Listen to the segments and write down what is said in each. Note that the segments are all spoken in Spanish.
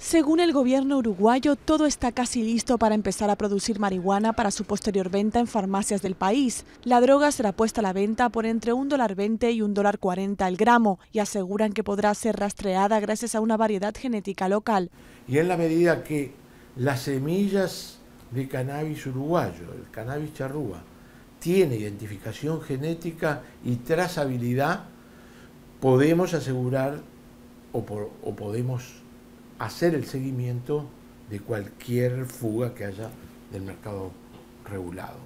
Según el gobierno uruguayo, todo está casi listo para empezar a producir marihuana para su posterior venta en farmacias del país. La droga será puesta a la venta por entre un dólar veinte y un dólar cuarenta el gramo y aseguran que podrá ser rastreada gracias a una variedad genética local. Y en la medida que las semillas de cannabis uruguayo, el cannabis charrúa, tiene identificación genética y trazabilidad, podemos asegurar o, o podemos hacer el seguimiento de cualquier fuga que haya del mercado regulado.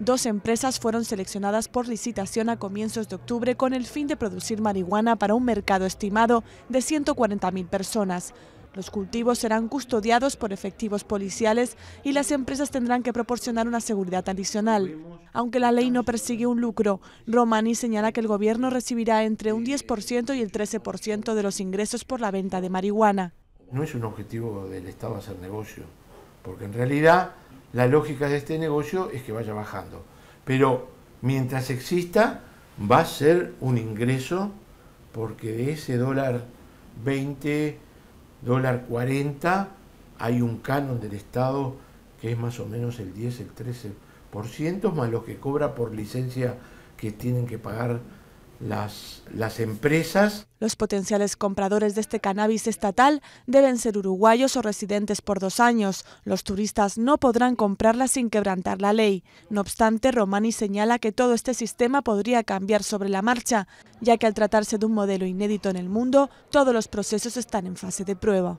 Dos empresas fueron seleccionadas por licitación a comienzos de octubre con el fin de producir marihuana para un mercado estimado de 140.000 personas. Los cultivos serán custodiados por efectivos policiales y las empresas tendrán que proporcionar una seguridad adicional. Aunque la ley no persigue un lucro, Romani señala que el gobierno recibirá entre un 10% y el 13% de los ingresos por la venta de marihuana no es un objetivo del Estado hacer negocio, porque en realidad la lógica de este negocio es que vaya bajando. Pero mientras exista, va a ser un ingreso, porque de ese dólar 20, dólar 40, hay un canon del Estado que es más o menos el 10, el 13%, más lo que cobra por licencia que tienen que pagar las, las empresas. Los potenciales compradores de este cannabis estatal deben ser uruguayos o residentes por dos años. Los turistas no podrán comprarla sin quebrantar la ley. No obstante, Romani señala que todo este sistema podría cambiar sobre la marcha, ya que al tratarse de un modelo inédito en el mundo, todos los procesos están en fase de prueba.